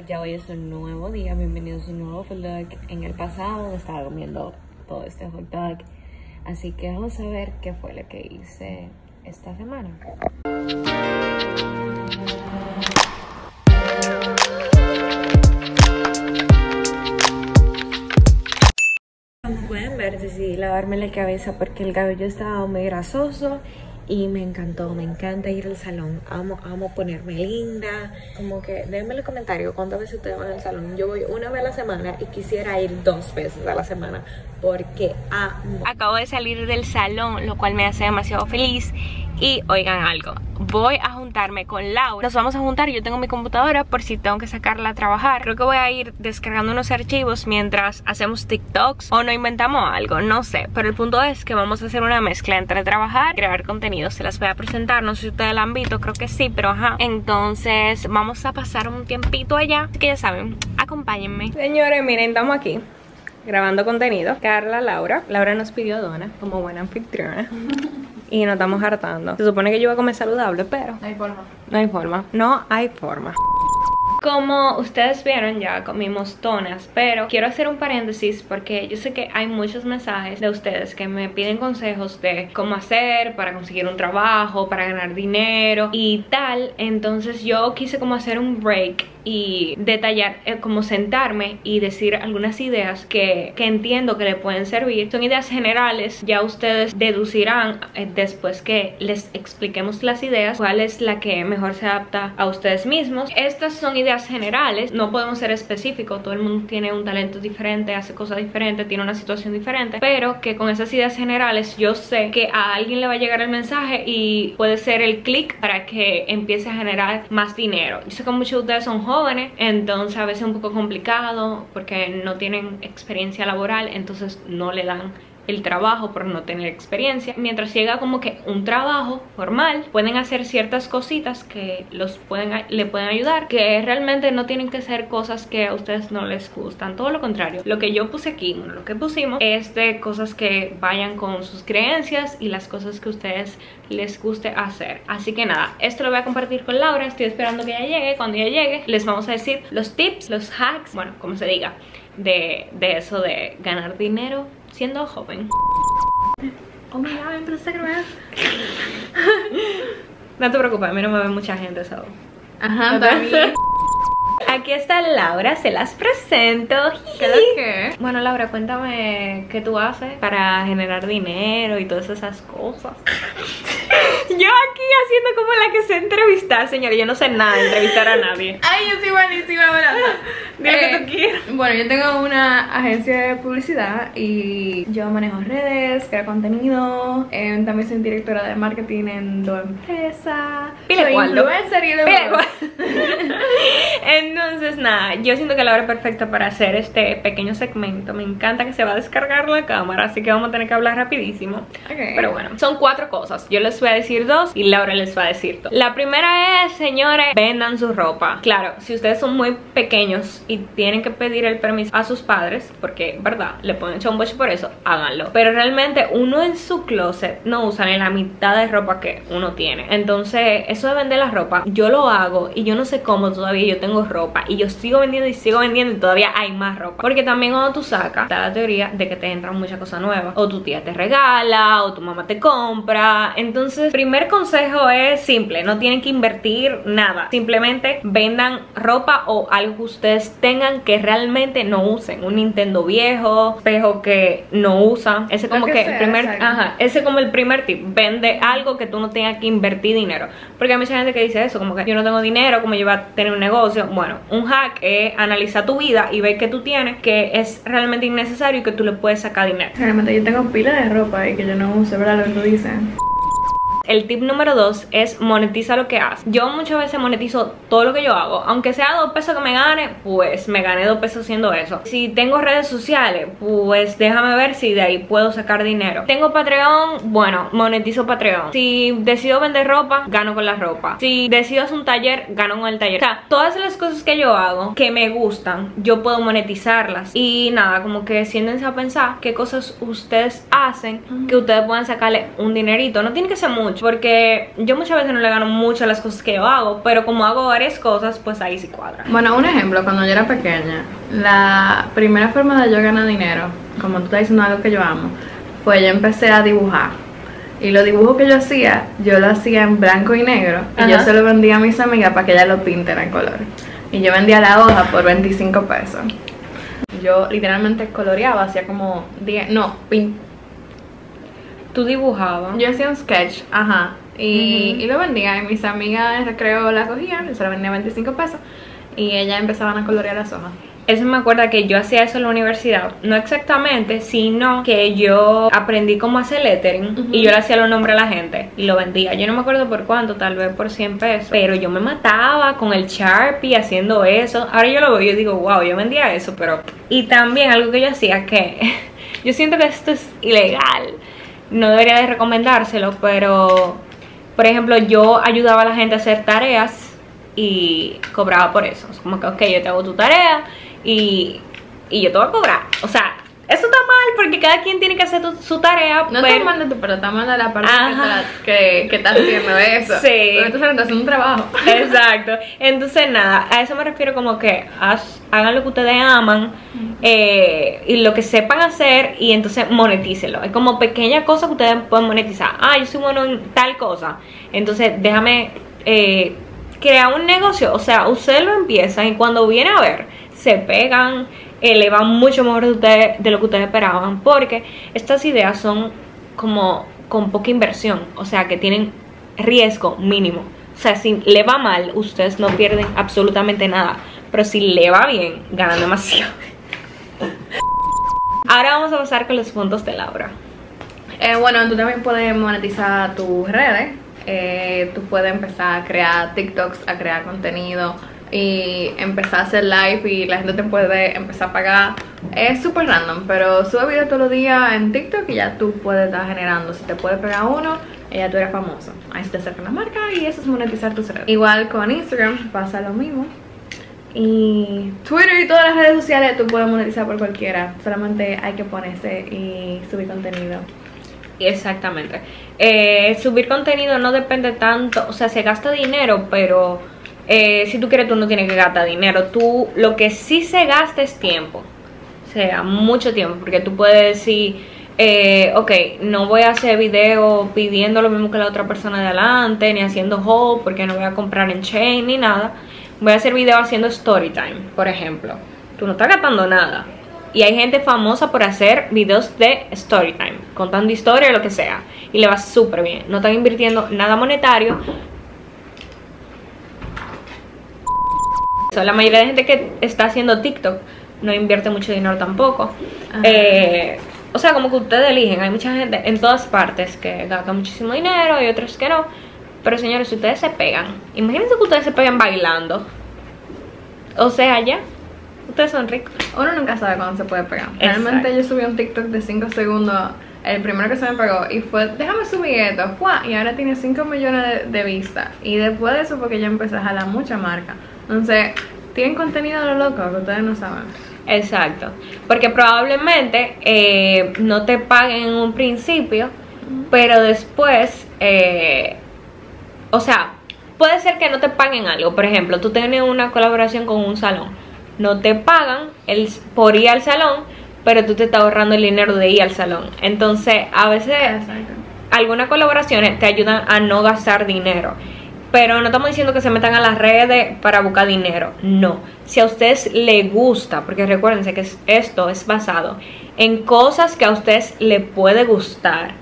ya hoy es un nuevo día, bienvenidos a un nuevo vlog. En el pasado estaba comiendo todo este hot dog, así que vamos a ver qué fue lo que hice esta semana. Como pueden ver, decidí lavarme la cabeza porque el cabello estaba muy grasoso y me encantó, me encanta ir al salón. Amo, amo ponerme linda. Como que déjenme en los comentarios cuántas veces ustedes van al salón. Yo voy una vez a la semana y quisiera ir dos veces a la semana porque amo. Acabo de salir del salón, lo cual me hace demasiado feliz. Y oigan algo, voy a juntarme con Laura. Nos vamos a juntar, yo tengo mi computadora por si tengo que sacarla a trabajar. Creo que voy a ir descargando unos archivos mientras hacemos TikToks o no inventamos algo, no sé. Pero el punto es que vamos a hacer una mezcla entre trabajar y grabar contenido. Se las voy a presentar, no sé si ustedes la han visto, creo que sí, pero ajá. Entonces vamos a pasar un tiempito allá. Así que ya saben, acompáñenme. Señores, miren, estamos aquí grabando contenido. Carla, Laura. Laura nos pidió dona como buena anfitriona. y nos estamos hartando. Se supone que yo iba a comer saludable, pero... No hay forma. No hay forma. No hay forma. Como ustedes vieron ya comimos tonas, pero quiero hacer un paréntesis porque yo sé que hay muchos mensajes de ustedes que me piden consejos de cómo hacer para conseguir un trabajo, para ganar dinero y tal. Entonces yo quise como hacer un break y detallar, eh, como sentarme y decir algunas ideas que, que, entiendo que le pueden servir. Son ideas generales, ya ustedes deducirán eh, después que les expliquemos las ideas cuál es la que mejor se adapta a ustedes mismos. Estas son ideas generales, no podemos ser específicos, todo el mundo tiene un talento diferente, hace cosas diferentes, tiene una situación diferente, pero que con esas ideas generales yo sé que a alguien le va a llegar el mensaje y puede ser el clic para que empiece a generar más dinero. Yo sé que muchos de ustedes son jóvenes, entonces a veces es un poco complicado porque no tienen experiencia laboral, entonces no le dan el trabajo por no tener experiencia. Mientras llega como que un trabajo formal, pueden hacer ciertas cositas que los pueden, le pueden ayudar, que realmente no tienen que ser cosas que a ustedes no les gustan, todo lo contrario. Lo que yo puse aquí, lo que pusimos es de cosas que vayan con sus creencias y las cosas que a ustedes les guste hacer. Así que nada, esto lo voy a compartir con Laura, estoy esperando que ella llegue, cuando ella llegue les vamos a decir los tips, los hacks, bueno, como se diga, de, de eso de ganar dinero siendo joven. Oh my god, a grabar. no te preocupes, a mí no me ve mucha gente, eso. Ajá, también. Aquí está Laura, se las presento. ¿Qué que? Bueno, Laura, cuéntame qué tú haces para generar dinero y todas esas cosas. Yo aquí haciendo como la que sé entrevistar, señor. Yo no sé nada de entrevistar a nadie. Ay, yo soy buenísima hablando. Dile que tú quieras. Bueno, yo tengo una agencia de publicidad y yo manejo redes, creo contenido. eh, también soy directora de marketing en dos empresas. Pile soy cuarto. influencer y Entonces, nada, yo siento que la hora perfecta para hacer este pequeño segmento. Me encanta que se va a descargar la cámara, así que vamos a tener que hablar rapidísimo. Ok. Pero bueno, son cuatro cosas. Yo les voy a decir dos y Laura les va a decir dos. La primera es, señores, vendan su ropa. Claro, si ustedes son muy pequeños y tienen que pedir el permiso a sus padres, porque, verdad, le pueden echar un boche por eso, háganlo. Pero realmente uno en su closet no usa ni la mitad de ropa que uno tiene. Entonces, eso de vender la ropa, yo lo hago y yo no sé cómo todavía yo tengo ropa y yo sigo vendiendo y sigo vendiendo y todavía hay más ropa. Porque también cuando tú sacas, está la teoría de que te entran muchas cosas nuevas. O tu tía te regala, o tu mamá te compra. Entonces, primer consejo es simple, no tienen que invertir nada. Simplemente vendan ropa o algo que ustedes tengan que realmente no usen. Un Nintendo viejo, espejo que no usan. Ese como que que, sea, primer, exacto. ajá, ese como el primer tip. Vende algo que tú no tengas que invertir dinero. Porque hay mucha gente que dice eso, como que yo no tengo dinero, como yo voy a tener un negocio. Bueno, un hack es analizar tu vida y ver que tú tienes que es realmente innecesario y que tú le puedes sacar dinero. Realmente yo tengo pila de ropa y que yo no uso, ¿verdad? Lo que tú dices. El tip número dos es monetiza lo que haces. Yo muchas veces monetizo todo lo que yo hago. Aunque sea dos pesos que me gane, pues me gané dos pesos haciendo eso. Si tengo redes sociales, pues déjame ver si de ahí puedo sacar dinero. Tengo Patreon, bueno, monetizo Patreon. Si decido vender ropa, gano con la ropa. Si decido hacer un taller, gano con el taller. O sea, todas las cosas que yo hago que me gustan, yo puedo monetizarlas. Y nada, como que siéntense a pensar qué cosas ustedes hacen que ustedes puedan sacarle un dinerito. No tiene que ser mucho mucho, porque yo muchas veces no le gano mucho a las cosas que yo hago, pero como hago varias cosas, pues ahí sí cuadra. Bueno, un ejemplo, cuando yo era pequeña, la primera forma de yo ganar dinero, como tú estás diciendo algo que yo amo, fue yo empecé a dibujar. Y los dibujos que yo hacía, yo lo hacía en blanco y negro. Y yo Ajá. se lo vendía a mis amigas para que ellas lo pinten en colores. Y yo vendía la hoja por 25 pesos. Yo literalmente coloreaba, hacía como 10, no, pin- Tú dibujabas. yo hacía un sketch, ajá, y, Ujú. y lo vendía. Y mis amigas en recreo la cogían, se lo vendía a 25 pesos. Y ellas empezaban a colorear las hojas. Eso me acuerda que yo hacía eso en la universidad. No exactamente, sino que yo aprendí cómo hacer lettering y yo le hacía los nombres a la gente y lo vendía. Yo no me acuerdo por cuánto, tal vez por 100 pesos. Pero yo me mataba con el Sharpie haciendo eso. Ahora yo lo veo y digo, wow, yo vendía eso, pero... Y también algo que yo hacía que... yo siento que esto es ilegal. No debería de recomendárselo, pero... Por ejemplo, yo ayudaba a la gente a hacer tareas y cobraba por eso. Es como que, ok, yo te hago tu tarea y, y yo te voy a cobrar. O sea, eso está porque cada quien tiene que hacer tu- su tarea. No pero- mal de tu, pero está mal de la parte que que, está haciendo eso. Sí. Tú estás haciendo un trabajo. Exacto. Entonces, nada, a eso me refiero como que haz- hagan lo que ustedes aman eh, y lo que sepan hacer y entonces monetícelo. Es como pequeña cosa que ustedes pueden monetizar. Ah, yo soy bueno en tal cosa. Entonces, déjame eh, crear un negocio. O sea, ustedes lo empiezan y cuando viene a ver, se pegan, eh, le va mucho mejor de, ustedes- de lo que ustedes esperaban. Porque estas ideas son como con poca inversión. O sea, que tienen riesgo mínimo. O sea, si le va mal, ustedes no pierden absolutamente nada. Pero si le va bien, ganan demasiado. Ahora vamos a pasar con los puntos de Laura. Eh, bueno, tú también puedes monetizar tus redes. Eh, tú puedes empezar a crear TikToks, a crear contenido y empezar a hacer live y la gente te puede empezar a pagar. Es súper random, pero sube videos todos los días en TikTok y ya tú puedes estar generando. Si te puede pegar uno, ya tú eres famoso. Ahí se te acerca la marca y eso es monetizar tus redes. Igual con Instagram pasa lo mismo. Y Twitter y todas las redes sociales tú puedes monetizar por cualquiera. Solamente hay que ponerse y subir contenido. Exactamente. Eh, subir contenido no depende tanto, o sea, se gasta dinero, pero eh, si tú quieres tú no tienes que gastar dinero. Tú lo que sí se gasta es tiempo. O sea, mucho tiempo, porque tú puedes decir, eh, ok, no voy a hacer video pidiendo lo mismo que la otra persona de adelante, ni haciendo haul, porque no voy a comprar en chain ni nada. Voy a hacer video haciendo story time, por ejemplo. Tú no estás gastando nada. Y hay gente famosa por hacer videos de story time, contando historia o lo que sea. Y le va súper bien. No están invirtiendo nada monetario. La mayoría de gente que está haciendo TikTok no invierte mucho dinero tampoco. Ajá. Eh, o sea, como que ustedes eligen. Hay mucha gente en todas partes que gasta muchísimo dinero y otros que no. Pero señores, si ustedes se pegan, imagínense que ustedes se peguen bailando. O sea, ya, ustedes son ricos. Uno nunca sabe cuándo se puede pegar. Exacto. Realmente yo subí un TikTok de 5 segundos, el primero que se me pegó, y fue, déjame subir esto, ¡fua! y ahora tiene 5 millones de, de vistas. Y después de eso, porque yo empecé a jalar mucha marca. Entonces, tienen contenido de lo loco que ustedes no saben. Exacto. Porque probablemente eh, no te paguen en un principio, pero después, eh, o sea, puede ser que no te paguen algo. Por ejemplo, tú tienes una colaboración con un salón. No te pagan el, por ir al salón, pero tú te estás ahorrando el dinero de ir al salón. Entonces, a veces algunas colaboraciones te ayudan a no gastar dinero. Pero no estamos diciendo que se metan a las redes para buscar dinero. No. Si a ustedes les gusta, porque recuérdense que es- esto es basado en cosas que a ustedes les puede gustar.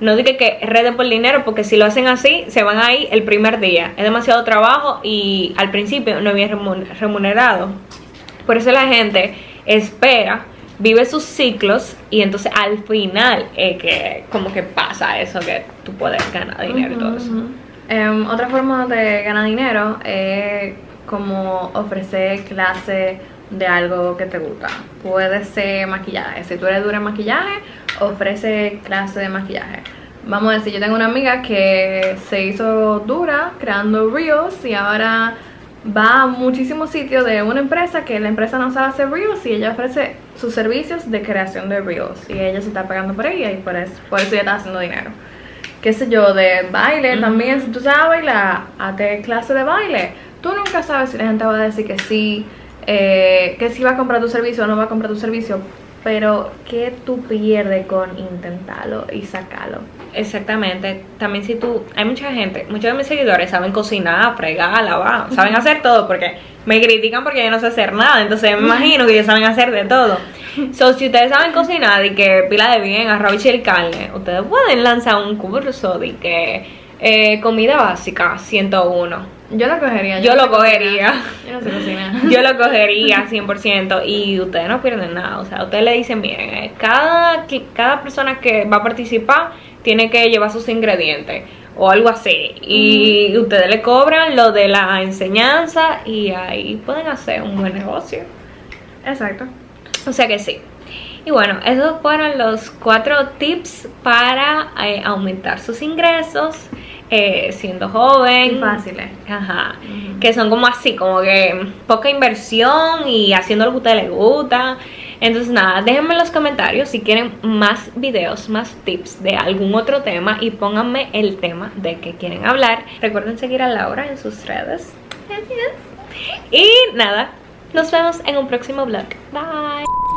No diga que redes por dinero, porque si lo hacen así, se van ahí el primer día. Es demasiado trabajo y al principio no bien remun- remunerado. Por eso la gente espera, vive sus ciclos y entonces al final es que como que pasa eso que tú puedes ganar dinero y todo eso. Em, otra forma de ganar dinero es como ofrecer clases de algo que te gusta. Puede ser maquillaje. Si tú eres dura en maquillaje, ofrece clases de maquillaje. Vamos a decir, yo tengo una amiga que se hizo dura creando reels y ahora va a muchísimos sitios de una empresa que la empresa no sabe hacer reels y ella ofrece sus servicios de creación de reels y ella se está pagando por ella y por eso, por eso ella está haciendo dinero. qué sé yo, de baile también. Si tú sabes bailar, hazte clase de baile. Tú nunca sabes si la gente va a decir que sí, eh, que sí va a comprar tu servicio o no va a comprar tu servicio. Pero, ¿qué tú pierdes con intentarlo y sacarlo? Exactamente. También si tú, hay mucha gente, muchos de mis seguidores saben cocinar, fregar, lavar, saben hacer todo porque me critican porque yo no sé hacer nada. Entonces me imagino que ellos saben hacer de todo. So, si ustedes saben cocinar y que pila de bien, arroz y el carne, ustedes pueden lanzar un curso de que eh, comida básica 101. Yo lo cogería. Yo lo cocinar. cogería. Yo no sé cocinar. Yo lo cogería 100% y ustedes no pierden nada. O sea, ustedes le dicen, miren, eh, cada, cada persona que va a participar tiene que llevar sus ingredientes o algo así. Y ustedes le cobran lo de la enseñanza y ahí pueden hacer un buen negocio. Exacto. O sea que sí. Y bueno, esos fueron los cuatro tips para eh, aumentar sus ingresos eh, siendo joven. Y fáciles. Ajá. Ujú. Que son como así, como que poca inversión y haciendo lo que a ustedes les gusta. Entonces nada, déjenme en los comentarios si quieren más videos, más tips de algún otro tema y pónganme el tema de que quieren hablar. Recuerden seguir a Laura en sus redes. Y nada, nos vemos en un próximo vlog. Bye.